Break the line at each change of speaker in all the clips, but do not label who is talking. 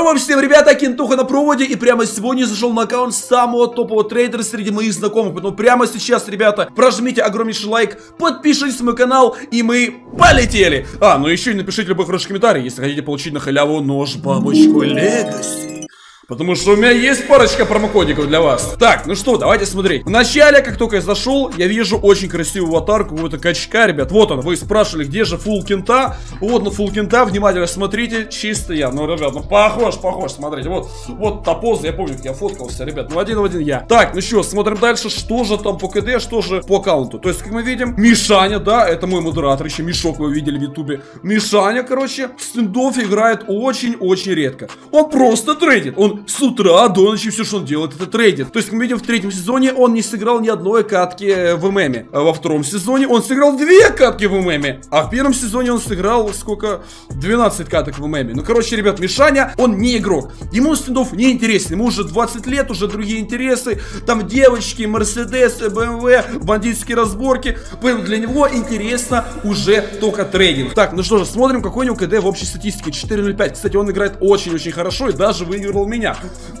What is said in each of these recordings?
Здорово всем, ребята, Кентуха на проводе, и прямо сегодня зашел на аккаунт самого топового трейдера среди моих знакомых, поэтому прямо сейчас, ребята, прожмите огромнейший лайк, подпишитесь на мой канал, и мы полетели! А, ну еще и напишите любой хороший комментарий, если хотите получить на халяву нож бабочку Легаси. Потому что у меня есть парочка промокодиков для вас. Так, ну что, давайте смотреть. Вначале, как только я зашел, я вижу очень красивую аватарку какого-то качка, ребят. Вот он, вы спрашивали, где же фул кента. Вот на фул кента, внимательно смотрите, чисто я. Ну, ребят, ну похож, похож, смотрите. Вот, вот та поза, я помню, как я фоткался, ребят. Ну, один в один я. Так, ну что, смотрим дальше, что же там по КД, что же по аккаунту. То есть, как мы видим, Мишаня, да, это мой модератор, еще Мишок вы видели в ютубе. Мишаня, короче, в стендов играет очень-очень редко. Он просто трейдит, он с утра до ночи все, что он делает, это трейдит. То есть, мы видим, в третьем сезоне он не сыграл ни одной катки в ММе. А во втором сезоне он сыграл две катки в ММе. А в первом сезоне он сыграл сколько? 12 каток в ММе. Ну, короче, ребят, Мишаня, он не игрок. Ему стендов не интересен. Ему уже 20 лет, уже другие интересы. Там девочки, Мерседес, БМВ, бандитские разборки. Поэтому для него интересно уже только трейдинг. Так, ну что же, смотрим, какой у него КД в общей статистике. 4.05. Кстати, он играет очень-очень хорошо и даже выиграл меня.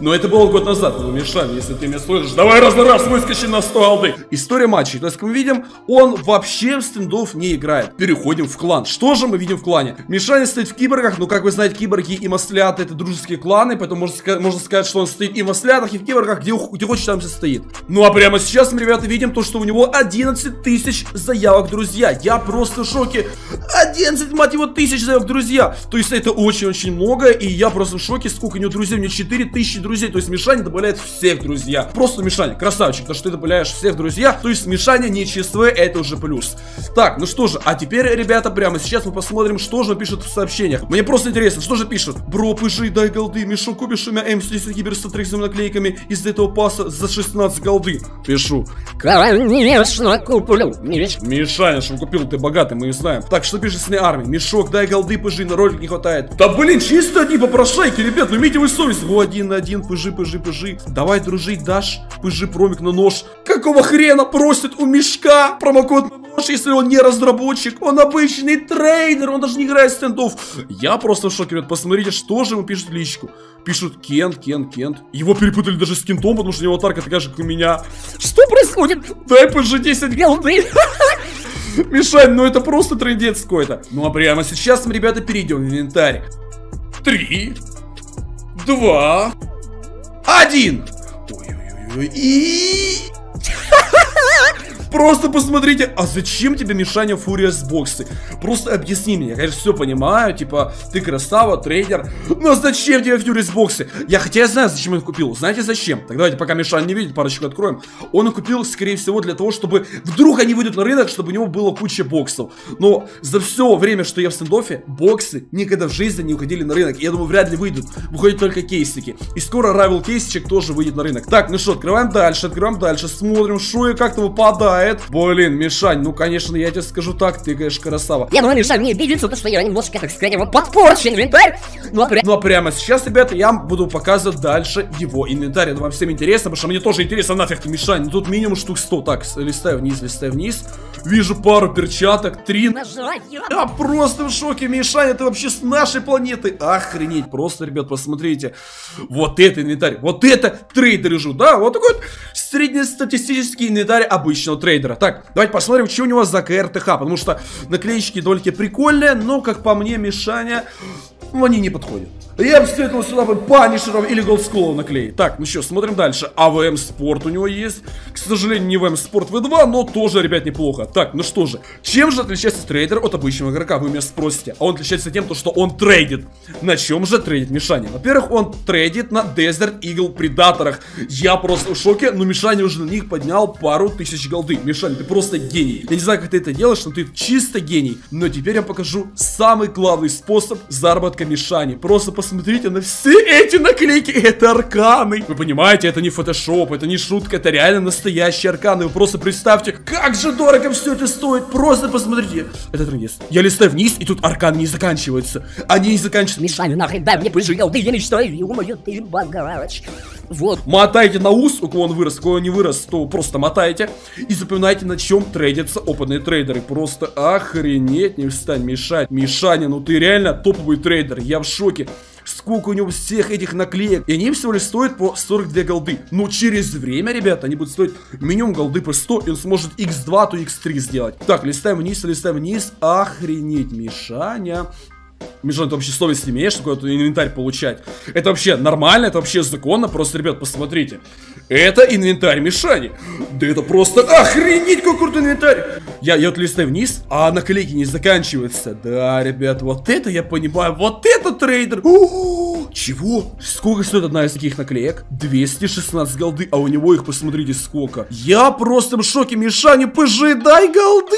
Но это было год назад, ну, Мишань, если ты меня слышишь, давай раз на раз выскочи на 100 алды. История матчей, то есть, как мы видим, он вообще в стендов не играет. Переходим в клан. Что же мы видим в клане? Мишаня стоит в киборгах, ну, как вы знаете, киборги и масляты это дружеские кланы, поэтому можно можно сказать, что он стоит и в маслятах, и в киборгах, где, где хочет там стоит. Ну, а прямо сейчас мы, ребята, видим то, что у него 11 тысяч заявок, друзья. Я просто в шоке. 11, мать его, тысяч заявок, друзья. То есть, это очень-очень много, и я просто в шоке, сколько у него друзей, у него 4 4000 друзей. То есть Мишаня добавляет всех друзья. Просто Мишаня, красавчик, то что ты добавляешь всех друзья. То есть Мишаня не ЧСВ, это уже плюс. Так, ну что же, а теперь, ребята, прямо сейчас мы посмотрим, что же он пишет в сообщениях. Мне просто интересно, что же пишет? Бро, пыжи, дай голды, Мишо, купишь у меня М110 кибер с наклейками из этого паса за 16 голды. Пишу.
Конечно, куплю.
Мишаня, что купил, ты богатый, мы не знаем. Так, что пишет с ней армии? Мешок, дай голды, пыжи, на ролик не хватает. Да блин, чисто одни попрошайки, ребят, ну имейте вы совесть. Один на один, пыжи, пыжи, пыжи. Давай дружить, дашь пыжи промик на нож. Какого хрена просит у мешка промокод на нож, если он не разработчик? Он обычный трейдер, он даже не играет стендов. Я просто в шоке, ребят, посмотрите, что же ему пишут личку. Пишут Кент, Кент, Кент. Его перепутали даже с Кентом, потому что у него аватарка такая же, как у меня.
Что происходит?
Дай пыжи 10 голды. Мишань, ну это просто трендец какой-то. Ну а прямо сейчас мы, ребята, перейдем в инвентарь. Три, два, один. Ой-ой-ой. И... Просто посмотрите, а зачем тебе Мишаня Фурия с боксы? Просто объясни мне, я, конечно, все понимаю, типа, ты красава, трейдер, но зачем тебе Фурия с боксы? Я хотя я знаю, зачем он купил, знаете зачем? Так давайте, пока Мишаня не видит, парочку откроем. Он купил, скорее всего, для того, чтобы вдруг они выйдут на рынок, чтобы у него было куча боксов. Но за все время, что я в стендофе, боксы никогда в жизни не уходили на рынок. Я думаю, вряд ли выйдут, выходят только кейсики. И скоро Rival кейсичек тоже выйдет на рынок. Так, ну что, открываем дальше, открываем дальше, смотрим, что и как-то выпадает хватает. Блин, Мишань, ну, конечно, я тебе скажу так, ты, конечно, красава.
Я думаю, Мишань, мне видится то, что я немножко, так сказать, его подпорчен инвентарь. Ну, а, пря...
ну, а прямо сейчас, ребята, я буду показывать дальше его инвентарь. Это вам всем интересно, потому что мне тоже интересно, нафиг ты, Мишань. Ну, тут минимум штук 100. Так, листаю вниз, листаю вниз. Вижу пару перчаток, три. Я просто в шоке, Мишань, это вообще с нашей планеты. Охренеть, просто, ребят, посмотрите. Вот это инвентарь, вот это трейдер жу, да? Вот такой вот среднестатистический инвентарь обычного трейдера. Так, давайте посмотрим, что у него за КРТХ, потому что наклеечки довольно прикольные, но, как по мне, Мишаня, ну, они не подходят. Я бы встретил сюда бы Punisher ов или Gold Skull а наклеить. Так, ну что, смотрим дальше. AWM Sport у него есть. К сожалению, не AWM Sport V2, но тоже, ребят, неплохо. Так, ну что же. Чем же отличается трейдер от обычного игрока, вы меня спросите. А он отличается тем, что он трейдит. На чем же трейдит Мишаня? Во-первых, он трейдит на Desert Eagle Predator ах. Я просто в шоке, но Мишаня уже на них поднял пару тысяч голды. Мишаня, ты просто гений. Я не знаю, как ты это делаешь, но ты чисто гений. Но теперь я покажу самый главный способ заработка Мишани. Просто посмотрите посмотрите на все эти наклейки. Это арканы. Вы понимаете, это не фотошоп, это не шутка, это реально настоящие арканы. Вы просто представьте, как же дорого все это стоит. Просто посмотрите. Это трендец. Я листаю вниз, и тут арканы не заканчиваются. Они не заканчиваются.
Мишаня, нахрен, дай мне пожалел, ты я мечтаю, умою, ты багач. Вот.
Мотайте на ус, у кого он вырос, у кого он не вырос, то просто мотайте. И запоминайте, на чем трейдятся опытные трейдеры. Просто охренеть, не встань, мешать. Мишаня, ну ты реально топовый трейдер, я в шоке. Сколько у него всех этих наклеек. И они всего лишь стоят по 42 голды. Но через время, ребята, они будут стоить минимум голды по 100. И он сможет x2, то x3 сделать. Так, листаем вниз, листаем вниз. Охренеть, Мишаня. Ты вообще совесть имеешь, такой инвентарь получать? Это вообще нормально, это вообще законно, просто, ребят, посмотрите. Это инвентарь Мишани. Да это просто охренеть, какой крутой инвентарь. Я, я вот листаю вниз, а на коллеге не заканчивается. Да, ребят, вот это я понимаю, вот это трейдер. О, чего? Сколько стоит одна из таких наклеек? 216 голды, а у него их, посмотрите, сколько. Я просто в шоке, Мишани, пожидай голды.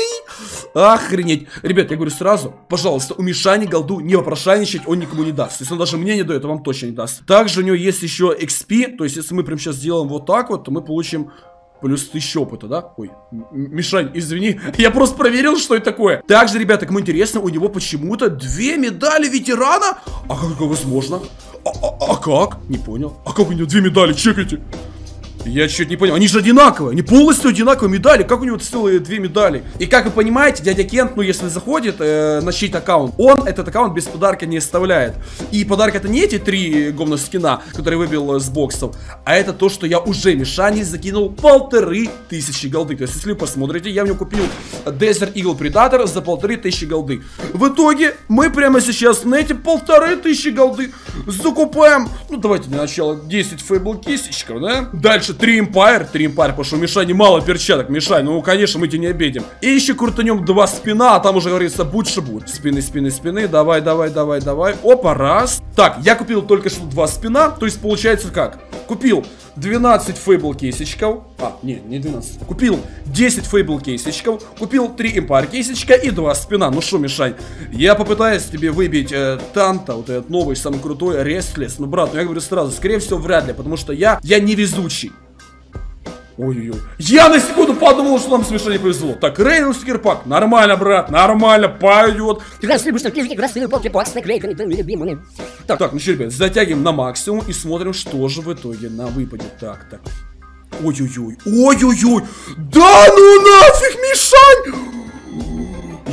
Охренеть. Ребят, я говорю сразу, пожалуйста, у Мишани голду не попрошайничать он никому не даст. Если он даже мне не дает, то вам точно не даст. Также у него есть еще XP, то есть если мы прям сейчас сделаем вот так вот, то мы получим плюс 1000 опыта, да? Ой, Мишань, извини, я просто проверил, что это такое. Также, ребята, кому интересно, у него почему-то две медали ветерана. А как это возможно? А, а, а как? Не понял. А как у него две медали? Чекайте. Я чуть не понял. Они же одинаковые. Они полностью одинаковые медали. Как у него целые две медали? И как вы понимаете, дядя Кент, ну если заходит э, на чей-то аккаунт, он этот аккаунт без подарка не оставляет. И подарок это не эти три говно скина, которые выбил э, с боксов, а это то, что я уже Мишане закинул полторы тысячи голды. То есть, если вы посмотрите, я в нем купил Desert Eagle Predator за полторы тысячи голды. В итоге, мы прямо сейчас на эти полторы тысячи голды закупаем, ну давайте для начала 10 фейбл кисточков, да? Дальше Дальше 3 Empire. 3 Empire, потому что у Мишани мало перчаток. Мишань, ну, конечно, мы тебя не обидим. И еще крутанем два спина, а там уже говорится, будь что будь. Спины, спины, спины. Давай, давай, давай, давай. Опа, раз. Так, я купил только что два спина. То есть, получается как? Купил 12 фейбл кейсичков. А, не, не 12. Купил 10 фейбл кейсичков. Купил 3 импар кейсичка и 2 спина. Ну что, Мишань, я попытаюсь тебе выбить э, Танта, вот этот новый, самый крутой, Рестлес. Ну, брат, ну я говорю сразу, скорее всего, вряд ли, потому что я, я невезучий. Ой-ой-ой. Я на секунду подумал, что нам совершенно не повезло. Так, Рейнус Кирпак. Нормально, брат, нормально, пойдет. Так, так, ну что, ребят, затягиваем на максимум и смотрим, что же в итоге на выпаде. Так, так. Ой-ой-ой. Ой-ой-ой. Да ну нафиг, Мишань!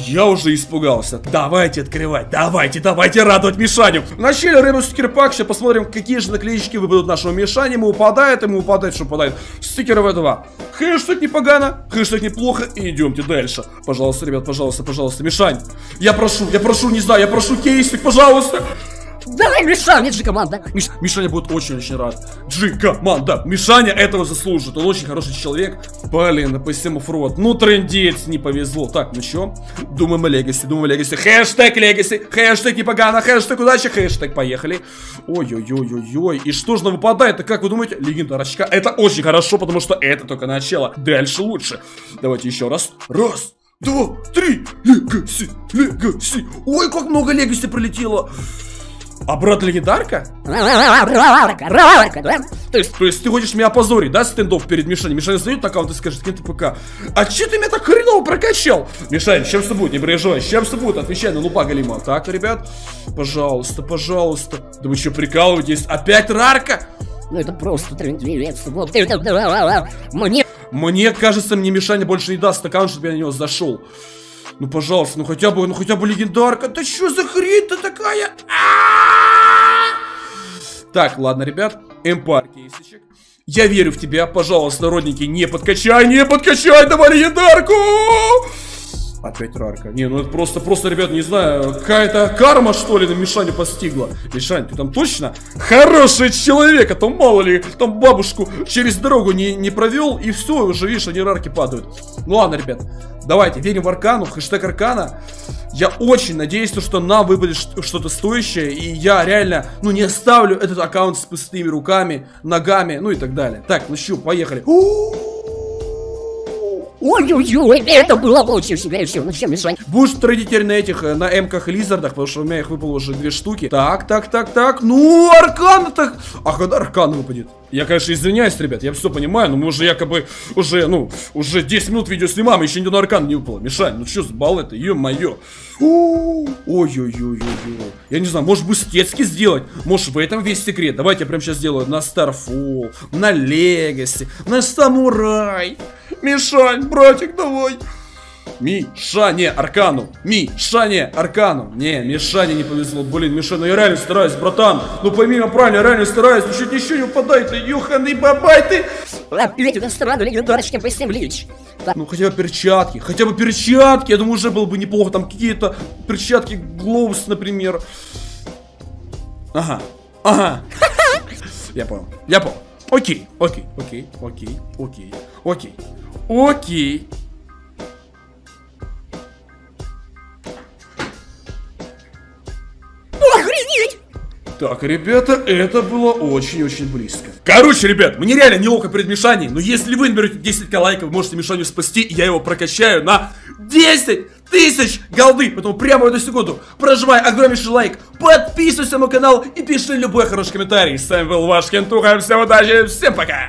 Я уже испугался. Давайте открывать, давайте, давайте радовать Мишаню. Начали рыбу стикер-пак, сейчас посмотрим, какие же наклеечки выпадут нашему Мишане. Ему упадает, ему упадает, что упадает. Стикеры В2. Хэштег непогано, хэштег неплохо, и идемте дальше. Пожалуйста, ребят, пожалуйста, пожалуйста, Мишань. Я прошу, я прошу, не знаю, я прошу кейсик, пожалуйста.
Давай, Мишаня, G-команда.
Миш, Мишаня будет очень-очень рад. G-команда. Мишаня этого заслужит. Он очень хороший человек. Блин, допустим, оффроуд. Ну, трендец, не повезло. Так, ну что? Думаем о Легаси, думаем о Легаси. Хэштег Легаси. Хэштег непогано. Хэштег удачи. Хэштег поехали. Ой-ой-ой-ой-ой. И что же нам выпадает? Как вы думаете? Легендарочка. Это очень хорошо, потому что это только начало. Дальше лучше. Давайте еще раз. Раз два, три, легаси, легаси. Ой, как много легаси пролетело. Обратно легендарка? То есть, то есть ты хочешь меня опозорить, да, стендов перед Мишаней? Мишаня зайдет аккаунт и скажет, кем ты ПК? А че ты меня так хреново прокачал? Мишань, чем что будет, не переживай, чем что будет, отвечай на лупа Галима. Так, ребят, пожалуйста, пожалуйста. Да вы что, прикалываетесь? Опять рарка?
Ну это просто трендец. Мне...
Мне кажется, мне Мишаня больше не даст аккаунт, чтобы я на него зашел. Ну, пожалуйста, ну хотя бы, ну хотя бы легендарка. Да что за хрень-то такая? Так, ладно, ребят. Эмпар кейсичек. Я верю в тебя, пожалуйста, родники, не подкачай, не подкачай, давай легендарку! Опять рарка. Не, ну это просто, просто, ребят, не знаю, какая-то карма, что ли, на Мишаню постигла. Мишань, ты там точно хороший человек, а то мало ли, там бабушку через дорогу не, не провел, и все, уже, видишь, они рарки падают. Ну ладно, ребят, давайте, верим в Аркану, хэштег Аркана. Я очень надеюсь, что нам выпадет что-то стоящее, и я реально, ну, не оставлю этот аккаунт с пустыми руками, ногами, ну и так далее. Так, ну что, поехали. У -у -у
Ой-ой-ой, это было очень всегда все. Ну чем, Мишань?
Будешь теперь на этих, э, на эмках лизардах, потому что у меня их выпало уже две штуки. Так, так, так, так. Ну, аркан так. А когда аркан выпадет? Я, конечно, извиняюсь, ребят, я все понимаю, но мы уже якобы, уже, ну, уже 10 минут видео снимаем, еще ни на аркан не выпало. Мишань, ну что за бал это, ё-моё. Ой-ой-ой-ой-ой. Я не знаю, может бустецкий сделать? Может в этом весь секрет? Давайте я прямо сейчас сделаю на Starfall, на Legacy, на Самурай. Мишань, братик, давай. Мишане Аркану! Мишане Аркану! Не, Мишане не повезло. Блин, Мишаня, я реально стараюсь, братан. Ну пойми меня правильно, я реально стараюсь. Ну чуть ничего не упадай ты, юханый бабай ты. Ну хотя бы перчатки, хотя бы перчатки. Я думаю, уже было бы неплохо. Там какие-то перчатки Глоус, например. Ага, ага. Я понял, я понял. Окей, окей, окей, окей, окей, окей, окей.
Охренеть!
Так, ребята, это было очень-очень близко. Короче, ребят, мне реально неловко перед Мишаней, но если вы наберете 10 лайков, вы можете Мишаню спасти, и я его прокачаю на 10 тысяч голды. Поэтому прямо в эту секунду прожимай огромнейший лайк, подписывайся на мой канал и пиши любой хороший комментарий. С вами был ваш Кентуха, всем удачи, всем пока!